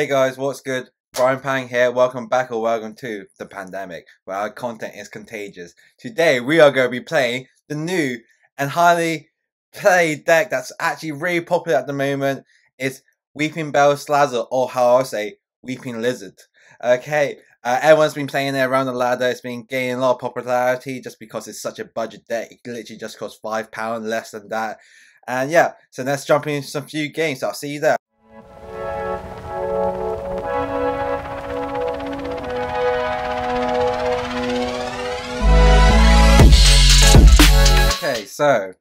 Hey guys, what's good? Brian Pang here. Welcome back or welcome to the Pangdemic, where our content is contagious. Today we are going to be playing the new and highly played deck that's actually really popular at the moment. It's Weeping Bell Salazzle, or how I say, Weepin Lizard. Okay, uh, everyone's been playing it around the ladder. It's been gaining a lot of popularity just because it's such a budget deck. It literally just costs five pounds less than that. And yeah, so let's jump into some few games. I'll see you there. Okay, so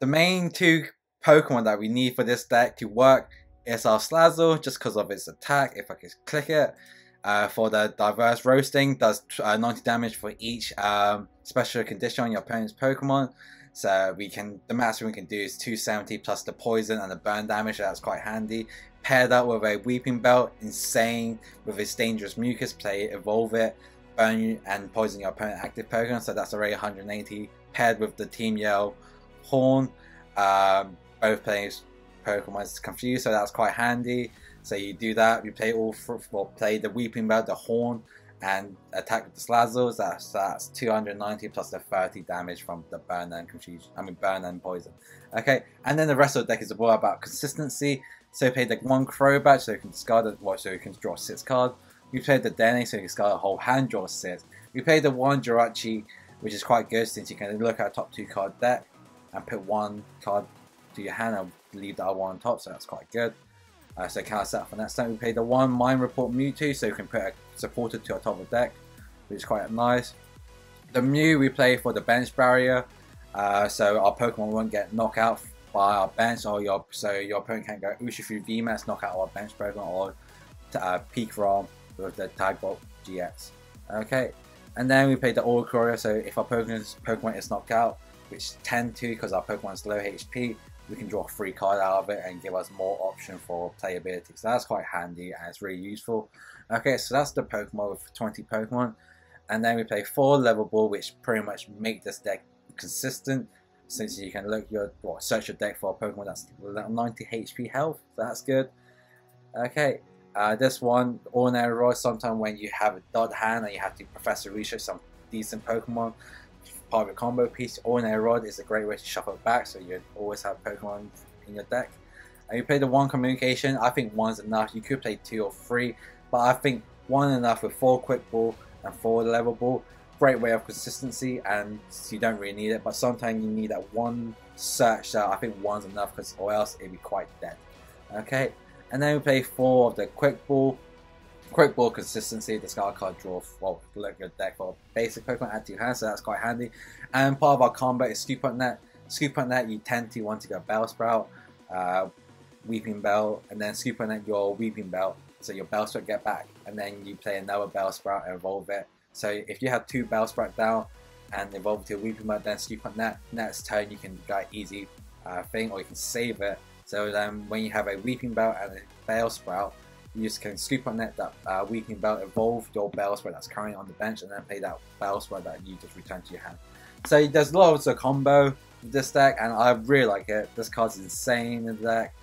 the main two Pokemon that we need for this deck to work is our Salazzle, just because of its attack. If I can click it, uh, for the diverse roasting, does uh, 90 damage for each um, special condition on your opponent's Pokemon. So we can the maximum we can do is 270 plus the poison and the burn damage. So that's quite handy. Pair that with a Weepinbell, insane with its dangerous mucus. Play evolve it, burn you and poison your opponent active Pokemon. So that's already 180. Paired with the Team Yell Horn, um, both players Pokemon is confused. So that's quite handy. So you do that. You play all for, well, play the Weepinbell, the Horn, and attack with the Salazzles. That's that's 290 plus the 30 damage from the burn and confusion. I mean burn and poison. Okay, and then the rest of the deck is all about consistency. So you play the one Crobat, so you can discard it. Well, so you can draw six cards. You play the Denny, so you can discard a whole hand, draw six. You play the one Jirachi, which is quite good since you can look at a top two card deck and put one card to your hand and leave the other one on top. So that's quite good. Uh, so kind of set up for next time. We play the one Mind Report Mewtwo, so you can put a supporter to the top of the deck, which is quite nice. The Mew we play for the bench barrier, uh, so our Pokemon won't get knocked out by our bench, or your so your opponent can't go Urshifu VMAX, knock out our bench Pokemon, or uh, Pikarom with the Tagbolt GX. Okay, and then we play the Oricorio, so if our Pokemon's Pokemon is knocked out, which tend to because our Pokemon's low HP, we can draw a free card out of it and give us more option for playability. So that's quite handy and it's really useful. Okay, so that's the Pokemon with 20 Pokemon. And then we play four level ball, which pretty much make this deck consistent. Since you can look your search your deck for a Pokemon that's 90 HP health, so that's good. Okay, uh, this one, Ordinary Rod, sometimes when you have a dud hand and you have to professor research some decent Pokemon, part of your combo piece. Ordinary Rod is a great way to shuffle back so you always have Pokemon in your deck. And you play the one communication, I think one's enough. You could play two or three, but I think one enough with four quick ball and four level ball. Great way of consistency and you don't really need it, but sometimes you need that one search that I think one's enough because or else it'd be quite dead. Okay, and then we play four of the quick ball quick ball consistency, discard card draw, well, look your deck for basic Pokemon add to your hand, so that's quite handy. And part of our combo is Scoop Up Net. Scoop Net, you tend to want to go Bellsprout, uh, Weepinbell, and then Scoop Up Net your Weepinbell, so your Bellsprout get back, and then you play another Bellsprout and evolve it. So if you have two Bellsprout down and evolve to a Weepinbell, then Scoop Up Net, next turn you can get easy uh, thing, or you can save it. So then when you have a Weepinbell and a Bellsprout, you just can scoop on that, that uh, Weepinbell, evolve your Bellsprout that's currently on the bench, and then play that Bellsprout that you just return to your hand. So there's lots of combo with this deck, and I really like it. This card's insane in the deck,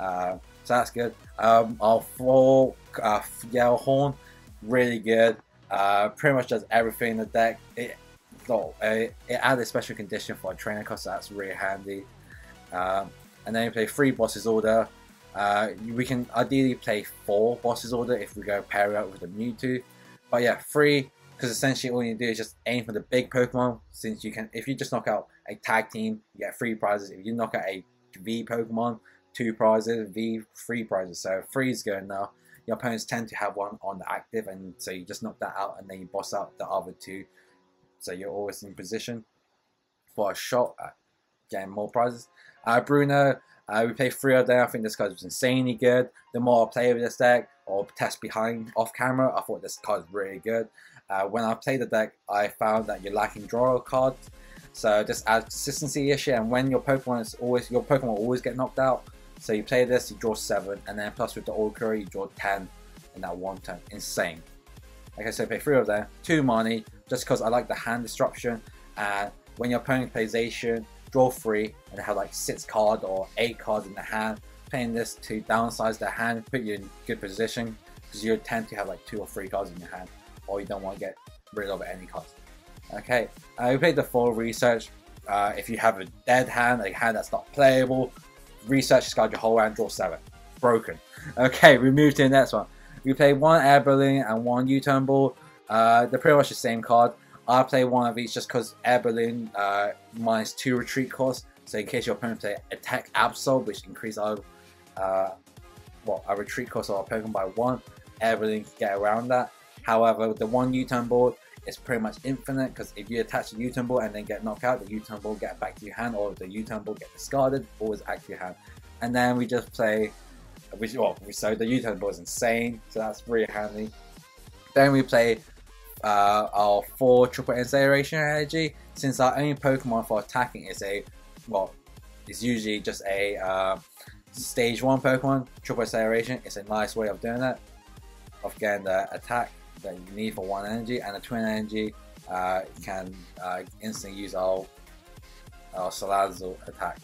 uh, so that's good. Um, our four uh, Yell Horn, really good. Uh, pretty much does everything in the deck. It, oh, it, it adds a special condition for a trainer cost, so that's really handy. Um, and then you play three bosses order. Uh, we can ideally play four bosses order if we go pair out with the Mewtwo. But yeah, three, because essentially all you do is just aim for the big Pokemon. Since you can, if you just knock out a tag team, you get three prizes. If you knock out a V Pokemon, two prizes. V, three prizes. So three is good enough. Your opponents tend to have one on the active, and so you just knock that out, and then you boss out the other two. So you're always in position for a shot at getting more prizes. Uh, Bruno, uh, we play three of them. I think this card was insanely good. The more I play with this deck or test behind off camera, I thought this card was really good. Uh, when I played the deck, I found that you're lacking draw cards. So just adds consistency issue. And when your Pokemon is always your Pokemon will always get knocked out. So you play this, you draw seven, and then plus with the Oricorio, you draw ten in that one turn. Insane. So I play three of them, two Marnie, just because I like the hand disruption. And when your opponent plays Zacian, draw three and have like six cards or eight cards in the hand. Playing this to downsize the hand, put you in good position because you tend to have like two or three cards in your hand, or you don't want to get rid of any cards. Okay, uh, we played the full research. Uh, if you have a dead hand, a hand that's not playable, research discard your whole hand, draw seven. Broken. Okay, we move to the next one. We play one air balloon and one U-turn board. Uh, they're pretty much the same card. I play one of each just because air balloon uh, minus two retreat cost. So in case your opponent play attack absol, which increase our uh, a retreat cost of our Pokemon by one, air balloon can get around that. However, the one U-turn board is pretty much infinite because if you attach the U-turn board and then get knocked out, the U-turn board get back to your hand, or the U-turn board get discarded, always act to your hand. And then we just play, which well, so the U-turn board is insane, so that's really handy. Then we play uh, our four triple acceleration energy. Since our only Pokemon for attacking is a, well, it's usually just a uh, stage one Pokemon. Triple acceleration is a nice way of doing it, of getting the attack that you need for one energy, and a twin energy uh, can uh, instantly use our our Salazzle attack.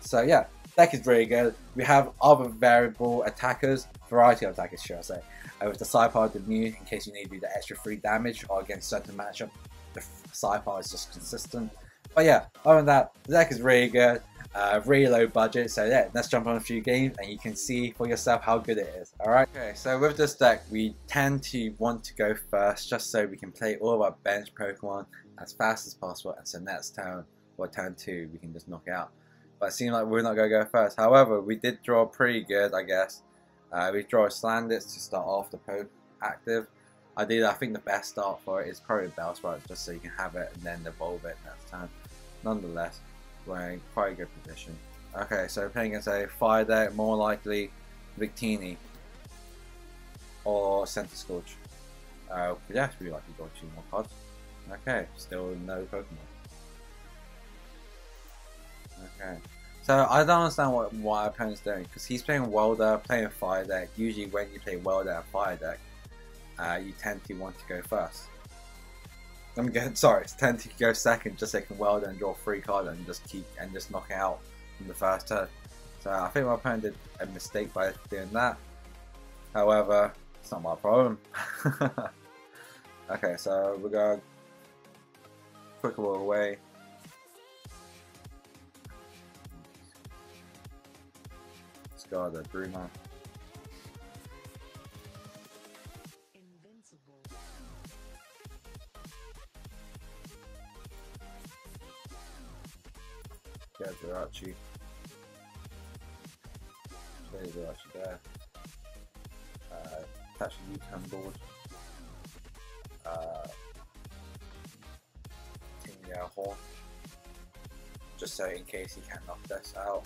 So yeah, deck is really good. We have other variable attackers, variety of attackers, should I say. Uh, with the side the new, in case you need to do the extra free damage or against certain matchup, the side is just consistent. But yeah, other than that, the deck is really good. Uh, really low budget, so yeah, let's jump on a few games and you can see for yourself how good it is. Alright, okay, so with this deck, we tend to want to go first just so we can play all of our bench Pokemon as fast as possible and so next turn or turn 2 we can just knock out. But it seems like we're not going to go first. However, we did draw pretty good, I guess. Uh, we draw a Salandit to start off the poke active. I did. I think the best start for it is probably Bellsprout, just so you can have it and then evolve it next time. Nonetheless, we're in quite a good position. Okay, so playing against a fire deck, more likely Victini or Centiskorch. Uh, yeah, we likely got two more cards. Okay, still no Pokemon. Okay. So I don't understand what why opponent's doing because he's playing Welder, playing Fire deck. Usually when you play Welder and Fire deck, uh, you tend to want to go first. I'm getting sorry, it's tend to go second just so you can Welder and draw free card and just keep and just knock out from the first turn. So I think my opponent did a mistake by doing that. However, it's not my problem. okay, so we're going quick away. God, that. Invincible. Yeah, Jirachi. Play Jirachi there. Uh, board. Uh, Team Yell Horn. Just so in case he can't knock this out.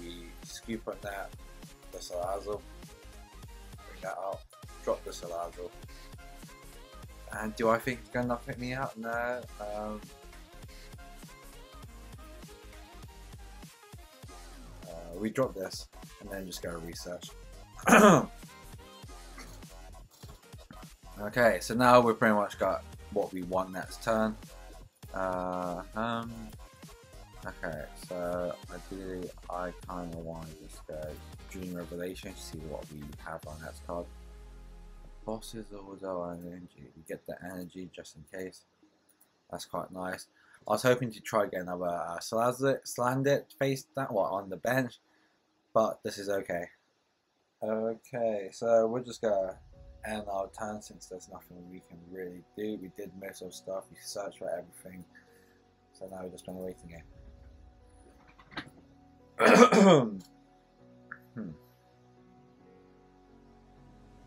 We scoop on that, the Salazzle, bring that out, drop the Salazzle. And do I think it's going to knock me out? No. Um, uh, we drop this and then just go research. okay, so now we've pretty much got what we want next turn. Uh, um, Okay, so ideally I kind of want to just go Dream Revelation, see what we have on that card. Bosses always are energy. We get the energy just in case. That's quite nice. I was hoping to try get another uh, Slandit face that one on the bench, but this is okay. Okay, so we're just gonna end our turn since there's nothing we can really do. We did most of stuff, we searched for everything, so now we're just gonna waiting game. Hmm.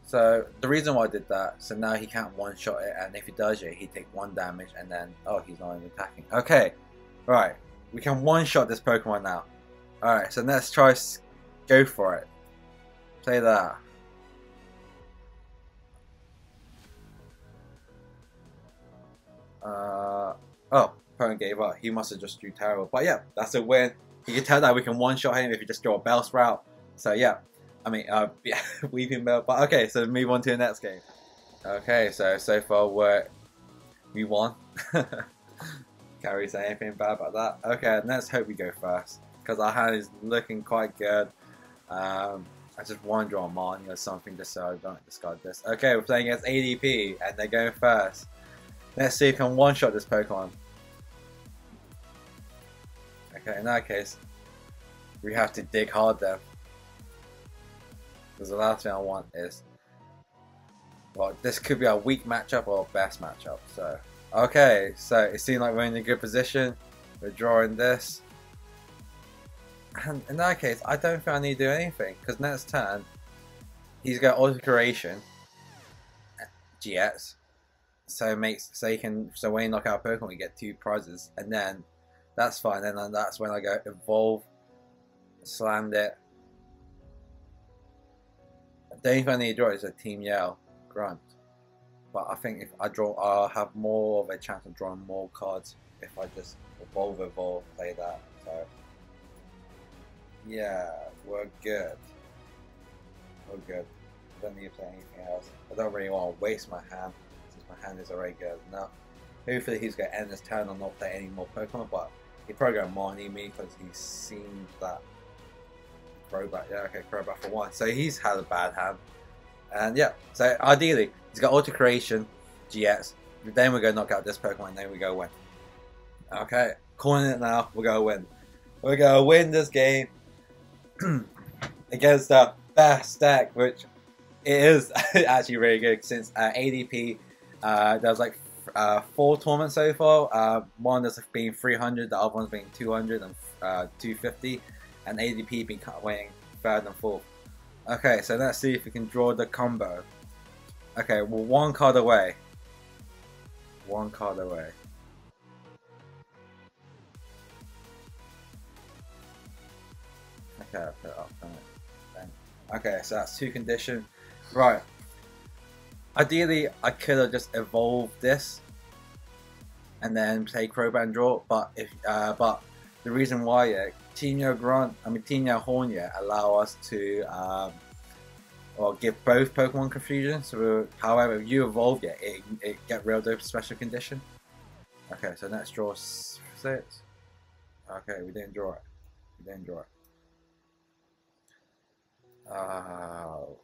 So the reason why I did that, so now he can't one shot it, and if he does it, he take one damage, and then oh, he's not even attacking. Okay, right, we can one shot this Pokemon now. All right, so let's try go for it. Play that. Uh oh, opponent gave up. He must have just drew terrible, but yeah, that's a win. You can tell that we can one-shot him if you just draw a Bellsprout. So yeah, I mean, uh, yeah, Weepinbell. But okay, so move on to the next game. Okay, so so far we're we won. Can't really say anything bad about that. Okay, let's hope we go first because our hand is looking quite good. Um, I just want to draw a Marnie or something just so I don't discard this. Okay, we're playing against ADP and they're going first. Let's see if we can one-shot this Pokemon. Okay, in that case, we have to dig hard then. Because the last thing I want is... Well, this could be a weak matchup or best matchup, so... Okay, so it seems like we're in a good position. We're drawing this. And in that case, I don't think I need to do anything, because next turn, he's got Altered Creation, GX, so it makes so you can so when you knock out Pokemon, you get two prizes, and then that's fine. And then that's when I go evolve, slammed it. The only I need to draw is a Team Yell grunt, but I think if I draw, I'll have more of a chance of drawing more cards if I just evolve, evolve, play that. So. Yeah, we're good. We're good. I don't need to play anything else. I don't really want to waste my hand since my hand is already good enough. Hopefully he's going to end this turn and not play any more Pokemon, but he probably to Marnie me because he seen that Crobat. Yeah, okay, Crobat for one. So he's had a bad hand. And yeah, so ideally, he's got Altered Creation, GX. Then we're going to knock out this Pokemon then we go win. Okay, calling it now. We're going to win. We're going to win this game. against the best deck, which it is actually really good since uh, ADP. Uh, there's like uh, four tournaments so far. Uh, one has been 300, the other one's been 200 and uh, 250, and ADP been winning third and fourth. Okay, so let's see if we can draw the combo. Okay, well one card away. One card away. Okay, put it up. Okay, so that's two condition. Right. Ideally, I could have just evolved this and then play Crobat and draw, but if uh, but the reason why yeah, Tino Grunt, I mean Tino Hornia allow us to um, or give both Pokemon confusion. So, however, you evolve it, it, it get rid of special condition. Okay, so let's draw six. Okay, we didn't draw it. We didn't draw it. Oh.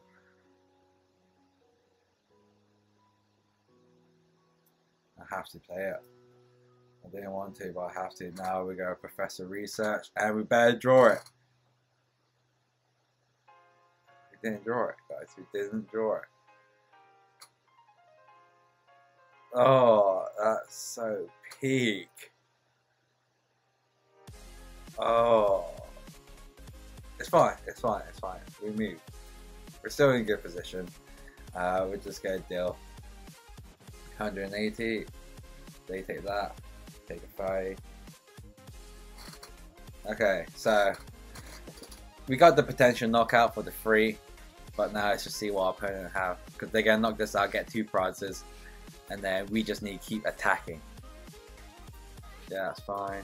I have to play it. I didn't want to, but I have to. Now we go Professor Research, and we better draw it. We didn't draw it, guys. We didn't draw it. Oh, that's so peak. Oh. It's fine. It's fine. It's fine. We move. We're still in good position. Uh, we're just gonna deal 180. They take that. Take a. Okay, so we got the potential knockout for the free, but now let's just see what our opponent have because they're gonna knock this out, get two prizes, and then we just need to keep attacking. Yeah, that's fine.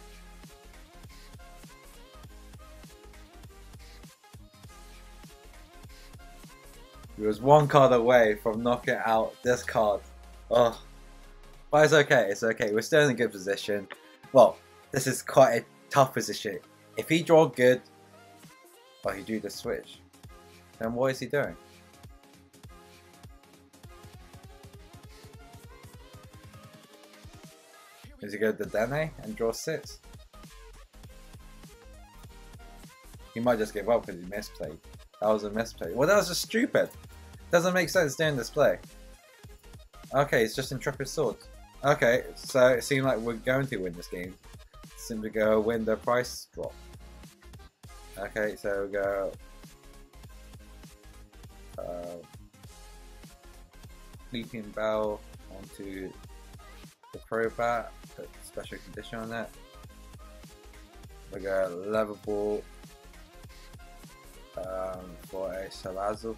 He was one card away from knocking out this card. Oh. But it's okay, it's okay. We're still in a good position. Well, this is quite a tough position. If he draw good, or he do the switch, then what is he doing? Is he go to Dene and draw six? He might just give up because he misplayed. That was a misplay. Well, that was just stupid. Doesn't make sense doing this play. Okay, it's just Intrepid Swords. Okay, so it seemed like we're going to win this game. Simply go win the price drop. Okay, so we go... Uh, Leaping Bell onto the Crobat, put special condition on it. We go Level Ball um, for a Salazzle.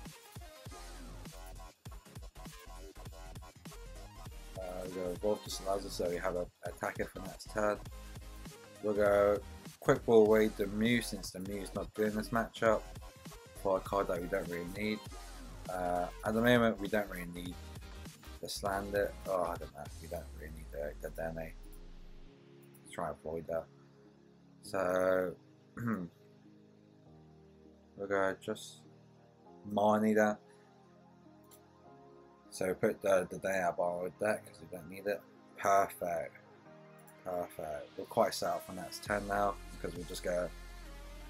Both to Salazzle so we have an attacker for next turn. We'll go Quick Ball away the Mew since the Mew is not doing this matchup for a card that we don't really need. Uh, at the moment we don't really need the Slander. Oh I don't know, we don't really need the, the Dene. Let's try and avoid that. So we'll go just Marnie there. So put the, the day out borrowed deck because we don't need it. Perfect. Perfect. We're quite set up for that's 10 now because we'll just go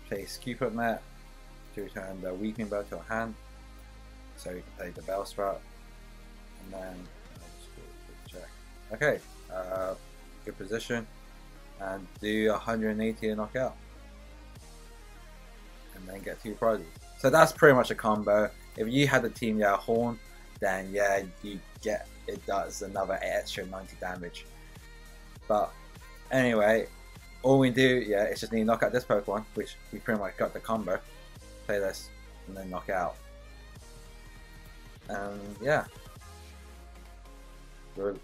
place Cupid Net to return the Weepinbell to our hand. So we can play the Bellsprout and then check. Okay, uh, good position and do 180 and knock out and then get two prizes. So that's pretty much a combo. If you had the Team Yell Horn, then yeah, you get it does another extra 90 damage. But anyway, all we do, yeah, is just need to knock out this Pokemon, which we pretty much got the combo. Play this, and then knock out. And yeah, we're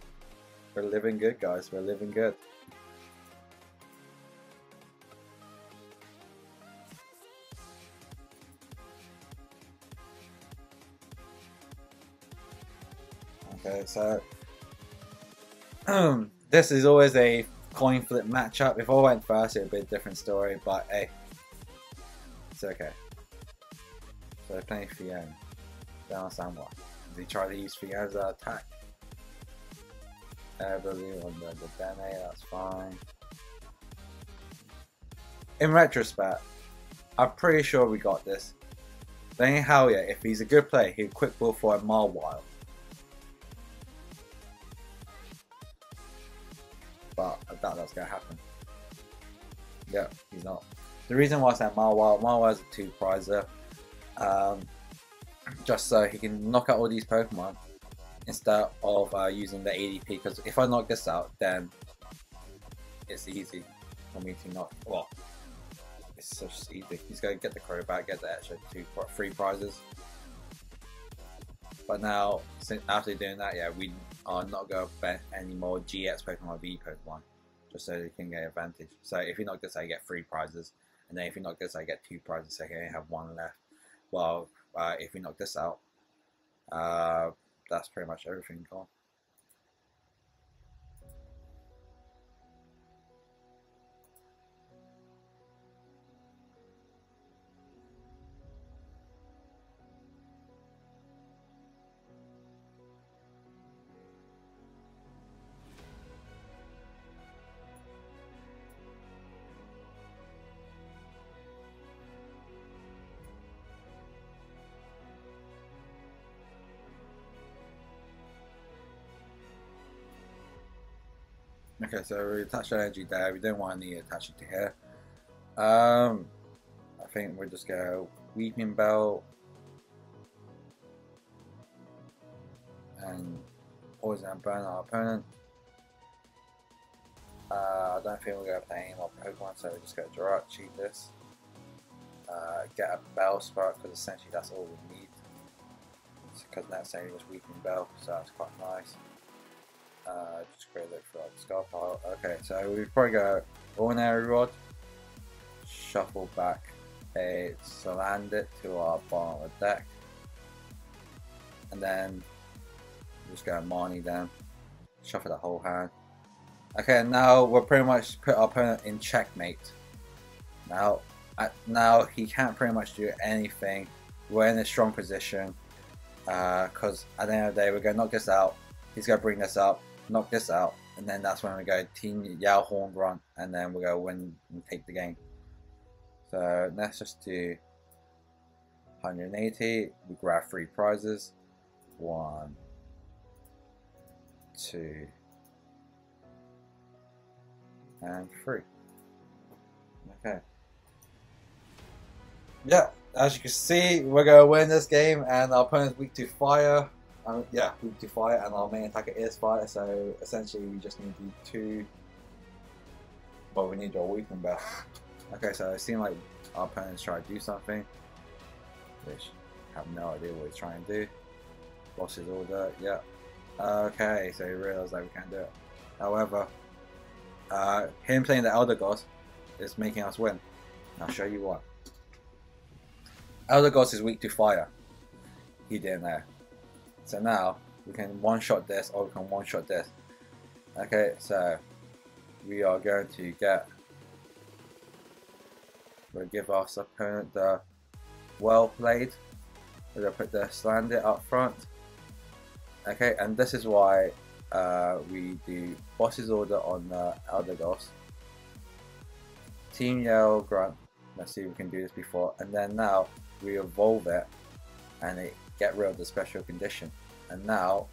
we're living good, guys. We're living good. Okay, so this is always a coin flip matchup. If I went first, it would be a different story, but hey, it's okay. So playing Fion. Don't understand. They try to use Fion as an attack. Everly on the, the that's fine. In retrospect, I'm pretty sure we got this. Then yeah, if he's a good player, he'd quick ball for a Mawile. But I doubt that's gonna happen. Yeah, he's not. The reason why I said Mawile, Mawile is a two prizer. Um, just so he can knock out all these Pokemon instead of uh, using the ADP. Because if I knock this out, then it's easy for me to knock. Well, it's just easy. He's gonna get the Crobat, get the extra two, three prizes. But now, since after doing that, yeah, we are not going to bet any more GX Pokemon V Pokemon, just so they can get advantage. So if you knock this you get three prizes, and then if you knock this you get two prizes, so you only have one left. Well, uh, if you knock this out, uh, that's pretty much everything gone. Okay, so we attach the energy there. We don't want any attach it to here. Um, I think we'll just go Weepinbell and poison and burn our opponent. Uh, I don't think we're going to play any more Pokemon, so we just go Gerard, cheat this. Uh, get a Bellsprout, because essentially that's all we need. Because that's only just Weepinbell, so that's quite nice. Uh, just create look for pile. Okay, so we've probably got ordinary rod, shuffle back a Salandit to our bottom of the deck, and then just go Marnie down, shuffle the whole hand. Okay, now we're pretty much put our opponent in checkmate. Now, now he can't pretty much do anything. We're in a strong position because uh, at the end of the day, we're going to knock this out. He's going to bring this up knock this out, and then that's when we go Team Yell Horn Grunt, and then we go win and take the game. So let's just do 180. We grab three prizes. One, two, and three. Okay. Yeah, as you can see, we're going to win this game, and our opponent's weak to fire. Um, yeah, we do fire, and our main attacker is fire, so essentially we just need the two. Well, we need your weapon bell. okay, so it seems like our opponent's try to do something, which I have no idea what he's trying to do. Boss's order, yeah. Okay, so he realized that we can't do it. However, uh, him playing the Eldegoss is making us win. I'll show you what. Gods is weak to fire. He didn't there. So now we can one shot this or we can one shot this. Okay, so we are going to get we'll give our opponent the well played We're gonna put the Salandit up front. Okay, and this is why uh, we do boss's order on uh, Eldegoss. Team Yell Grunt. Let's see if we can do this before. And then now we evolve it and it get rid of the special condition. And now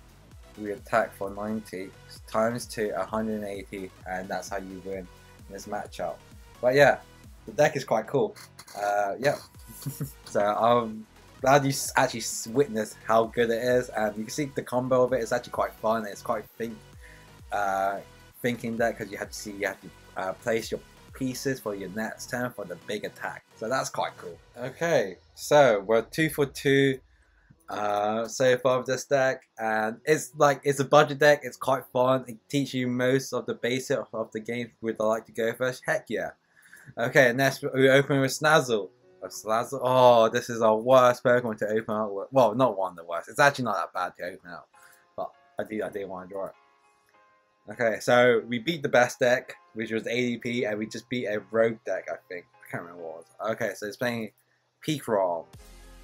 we attack for 90 times to 180 and that's how you win this matchup. But yeah, the deck is quite cool. Uh, yeah. so I'm glad you actually witnessed how good it is and you can see the combo of it is actually quite fun. It's quite think, uh, thinking deck because you have to see, you have to uh, place your pieces for your next turn for the big attack. So that's quite cool. Okay, so we're two for two uh, so far with this deck, and it's like it's a budget deck. It's quite fun. It teaches you most of the basics of the game. Would I like to go first? Heck yeah. Okay, and next we open with Snazzle. Snazzle. Oh, this is our worst Pokemon to open up. Well, not one of the worst. It's actually not that bad to open up, but I do I do want to draw it. Okay, so we beat the best deck, which was ADP, and we just beat a rogue deck, I think. I can't remember what it was. Okay, so it's playing Pikarom,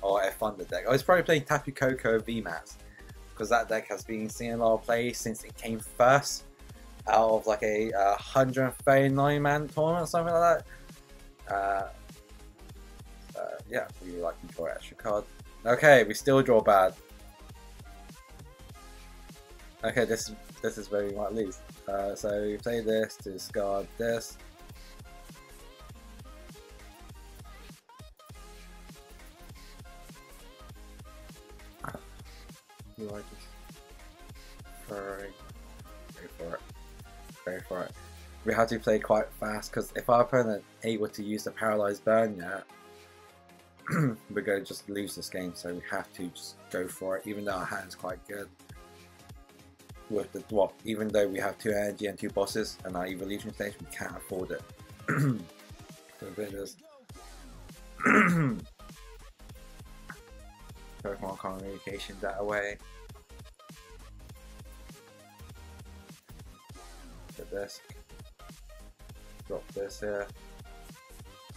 or a Thunder deck. I was probably playing Tapu Koko VMAX, because that deck has been seeing a lot of play since it came first out of like a uh, 139 man tournament, or something like that. Uh, uh, yeah, we like to draw extra card. Okay, we still draw bad. Okay, this this is where we might lose. Uh, so we play this to discard this. Go for it? Go for it. We have to play quite fast because if our opponent able to use the paralyzed burn yet, we're going to just lose this game. So we have to just go for it, even though our hand's quite good with the well, even though we have two energy and two bosses and our evolution stage, we can't afford it. so Pokemon communication that away. Get this. Drop this here.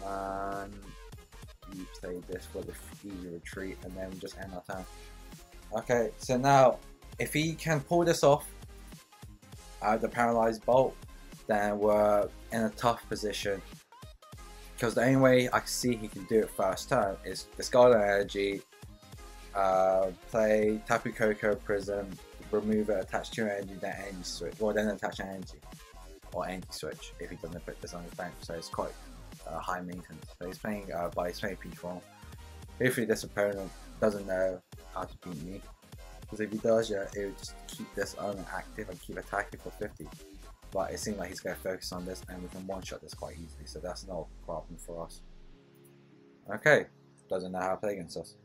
And you play this for the easy retreat and then just end our turn. Okay, so now if he can pull this off out of the paralyzed bolt, then we're in a tough position. Because the only way I see he can do it first turn is discard an energy, uh, play Tapu Koko Prism, remove it, attach two energy, then energy switch, or then attach an energy, or energy switch if he doesn't put this on his bench. So it's quite uh, high maintenance. So he's playing uh, by his playing P4. Hopefully this opponent doesn't know how to beat me. Because if he does, yeah, it would just keep this unactive and keep attacking for 50. But it seems like he's going to focus on this and we can one-shot this quite easily, so that's no problem for us. Okay, doesn't know how to play against us.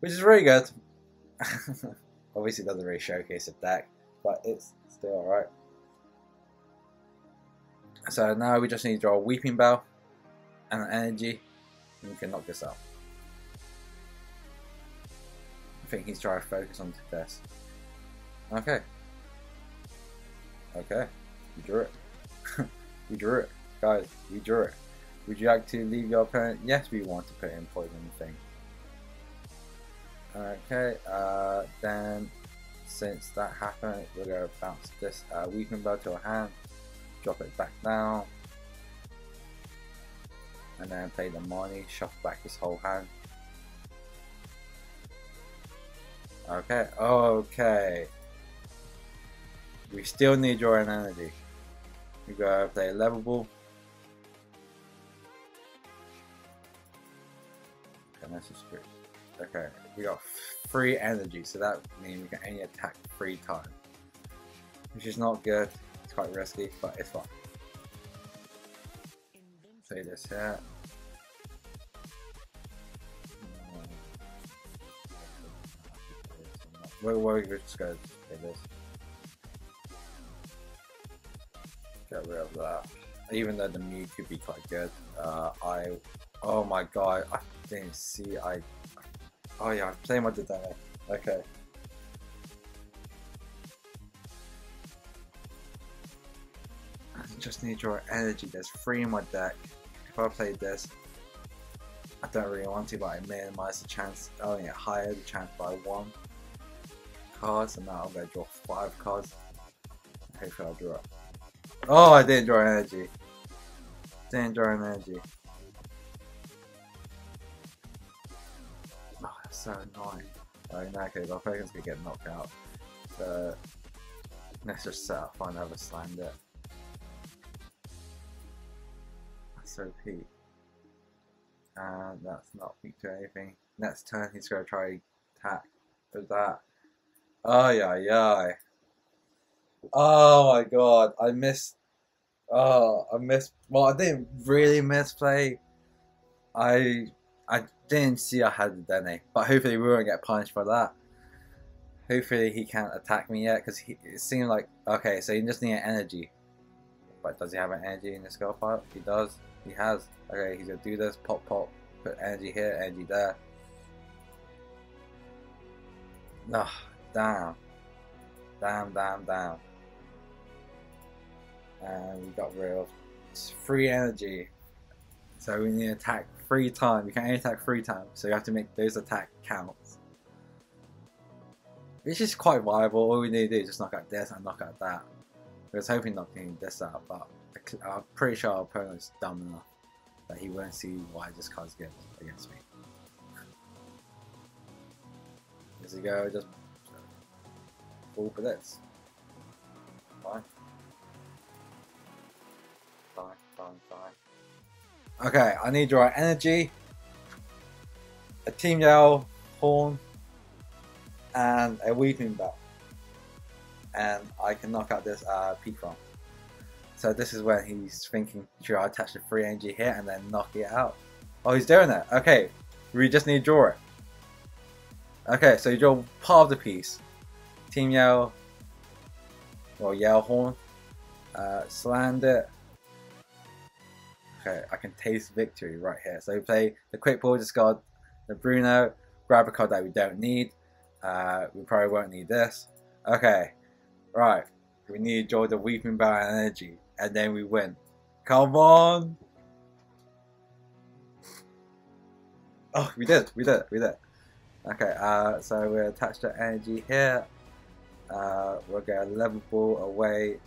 Which is really good. Obviously doesn't really showcase a deck, but it's still alright. So now we just need to draw a Weepinbell and an energy, and we can knock this out. I think he's trying to focus on this. Okay. Okay. We drew it. we drew it. Guys, we drew it. Would you like to leave your opponent? Yes, we want to put in poison thing. Okay, uh, then since that happened, we're going to bounce this uh, Weepinbell to a hand, drop it back down, and then play the Marnie, shuffle back his whole hand. Okay, okay. We still need your energy. We gotta play levelable. Okay, this is great. Okay, we got free energy, so that means we can only attack three times. Which is not good. It's quite risky, but it's fine. Play this here. We're, we're just going to play this. Get rid of that. Even though the Mew could be quite good. Uh, I... Oh my god, I didn't see, I... Oh yeah, I'm playing with the demo. Okay. I just need your energy, there's three in my deck. If I play this, I don't really want to, but I minimize the chance, oh yeah, higher the chance by one cards, and now I'm gonna draw five cards. Hopefully I'll draw. Oh, I didn't draw energy. Didn't draw energy. So annoying. Oh, in that case, our Pokemon's gonna get knocked out. So, let's just set up another it. That's peak. And that's not weak to anything. Next turn, he's gonna try attack with that. Oh yeah, yeah. Oh my god, I missed. Oh, I missed. Well, I didn't really misplay. I I didn't see I had the Dene, but hopefully we won't get punished for that. Hopefully he can't attack me yet, because it seemed like okay, so he just need energy. But does he have an energy in the skill file? He does. He has. Okay, he's gonna do this. Pop, pop. Put energy here, energy there. No, damn. Damn, damn, damn. And we got of free energy. So we need to attack three times. You can only attack three times, so you have to make those attack counts. Which is quite viable. All we need to do is just knock out this and knock out that. I was hoping knocking this out, but I'm pretty sure our opponent's dumb enough that he won't see why this card's good against me. There we go, just full blitz. Fine. Fine, fine, fine. Okay, I need your energy, a team yell, horn, and a Weepinbell. And I can knock out this uh, P-Farm. So this is when he's thinking, should I attach the free energy here and then knock it out? Oh, he's doing that. Okay, we just need to draw it. Okay, so you draw part of the piece. Team Yell, or Yell Horn, uh, it. Okay, I can taste victory right here. So we play the quick ball, discard the Bruno, grab a card that we don't need. Uh, we probably won't need this. Okay, right. We need to draw the Weepinbell energy and then we win. Come on! Oh, we did, we did, we did. Okay, uh, so we attach the energy here. Uh, we'll get a level ball away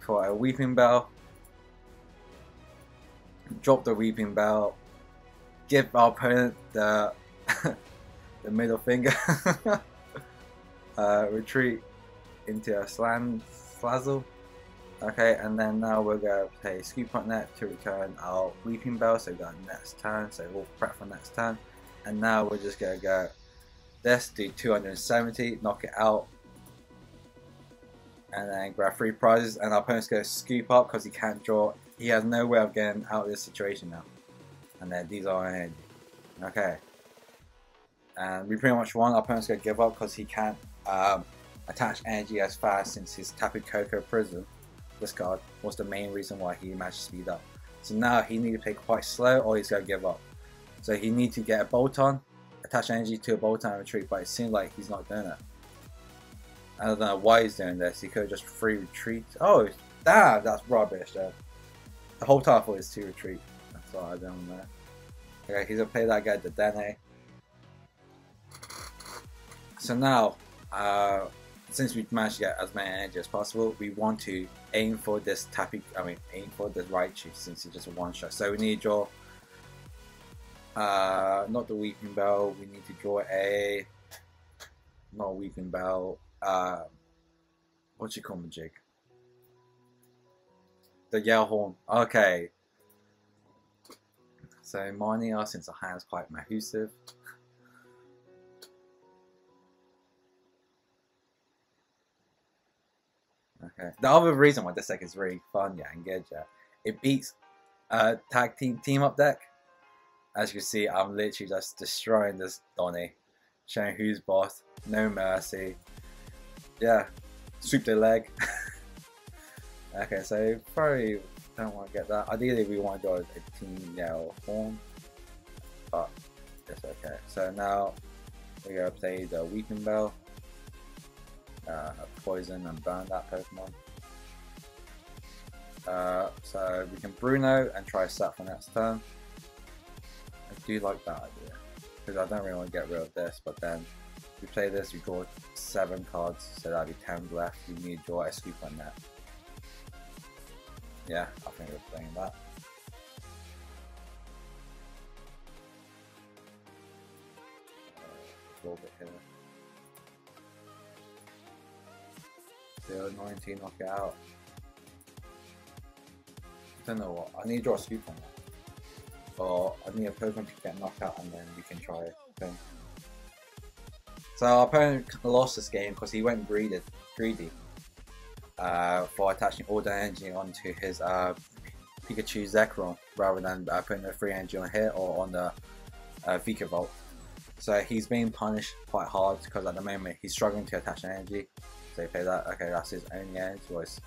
for a Weepinbell. Drop the Weepinbell. Give our opponent the the middle finger. uh, retreat into a slam slazzle. Okay, and then now we're going to play Scoop.net to return our Weepinbell, so we got next turn, so we'll prep for next turn. And now we're just going to go this, do 270, knock it out, and then grab three prizes, and our opponent's going to scoop up because he can't draw, he has no way of getting out of this situation now. And then these are energy. Okay. And we pretty much won, our opponent's going to give up because he can't um, attach energy as fast since his Tapu Koko Prism this card was the main reason why he managed to speed up. So now he needs to play quite slow or he's going to give up. So he needs to get a bolt on, attach energy to a Boltund and retreat, but it seems like he's not doing it. I don't know why he's doing this. He could just free retreat. Oh, damn, that's rubbish. Though. The whole time is two retreat. That's what I don't. Okay, he's gonna play that guy, the Dene. So now, uh, since we managed to get as many energy as possible, we want to aim for this tapping, I mean, aim for the Raichu since it's just a one shot. So we need to draw, uh, not the Weepinbell, we need to draw a, not Weepinbell, uh, what you call Majig? The Yell Horn, okay. So Marnia, since the hand's quite mahusive, Okay. The other reason why this deck is really fun, yeah, and good, yeah, it beats uh, tag team team up deck. As you can see, I'm literally just destroying this Donny, showing who's boss, no mercy. Yeah, sweep the leg. okay, so probably don't want to get that. Ideally, we want to go a team yell form, but it's okay. So now we're gonna play the Weepinbell uh, poison and burn that Pokemon. Uh, so we can Bruno and try set for next turn. I do like that idea because I don't really want to get rid of this. But then you play this, you draw seven cards, so that'd be ten left. You need to draw a scoop on that. Yeah, I think we're playing that. Uh, a little bit here. Zero nineteen, knock it out. I don't know what. I need to draw a Scoop Up Net. Or I need a Pokemon to get knocked out and then we can try thing. So our opponent lost this game because he went greedy, greedy uh, for attaching all the energy onto his uh, Pikachu Zekrom rather than uh, putting the free energy on here or on the uh, Vikavolt. So he's being punished quite hard because at the moment he's struggling to attach energy. So he play that. Okay, that's his only energy choice.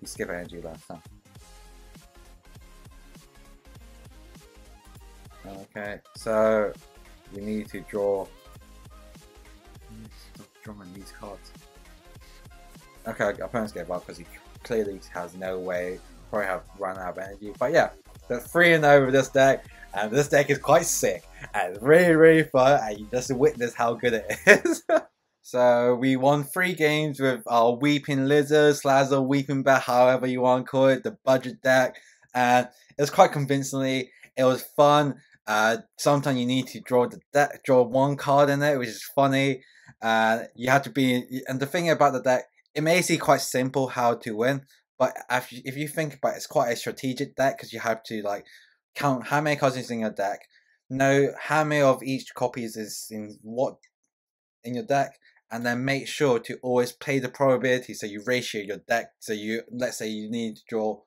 He skipped energy last time. Okay, so we need to draw. Stop drawing these cards. Okay, our opponents gave up because he clearly has no way. Probably have run out of energy. But yeah, the 3 and over this deck, and this deck is quite sick and really, really fun. And you just witness how good it is. so we won three games with our Weepin Lizard, Salazzle, Weeping Bat, however you want to call it, the budget deck, and it was quite convincingly. It was fun. Uh, sometimes you need to draw the deck, draw one card in it, which is funny. Uh, you have to be, and the thing about the deck, it may seem quite simple how to win, but if you, if you think about it, it's quite a strategic deck because you have to like count how many cards is in your deck, know how many of each copies is in what in your deck, and then make sure to always play the probability. So you ratio your deck. So you let's say you need to draw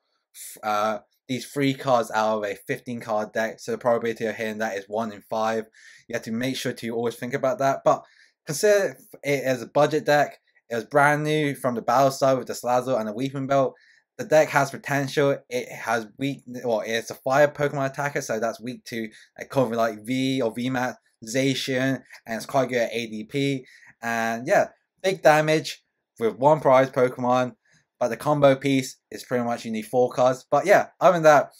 uh, these three cards out of a 15 card deck. So the probability of hitting that is 1 in 5. You have to make sure to always think about that. But consider it as a budget deck. It was brand new from the Battle Style with the Salazzle and the Weepinbell. The deck has potential. It has weak, well, it's a fire Pokemon attacker, so that's weak to like cover like V or VMAX and it's quite good at ADP. And yeah, big damage with one prize Pokemon but the combo piece is pretty much you need four cards. But yeah, other than that,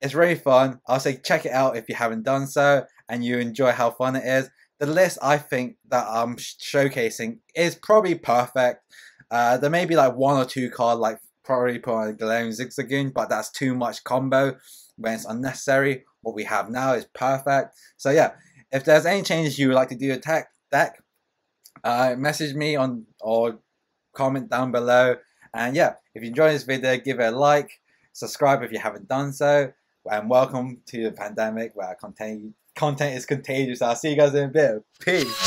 it's really fun. I'll say check it out if you haven't done so and you enjoy how fun it is. The list I think that I'm showcasing is probably perfect. Uh, there may be like one or two card like probably put on Galarian Zigzagoon, but that's too much combo when it's unnecessary. What we have now is perfect. So yeah, if there's any changes you would like to do attack deck, uh, message me on or comment down below and yeah, if you enjoyed this video, give it a like, subscribe if you haven't done so, and welcome to the Pangdemic where content, content is contagious. I'll see you guys in a bit. Peace.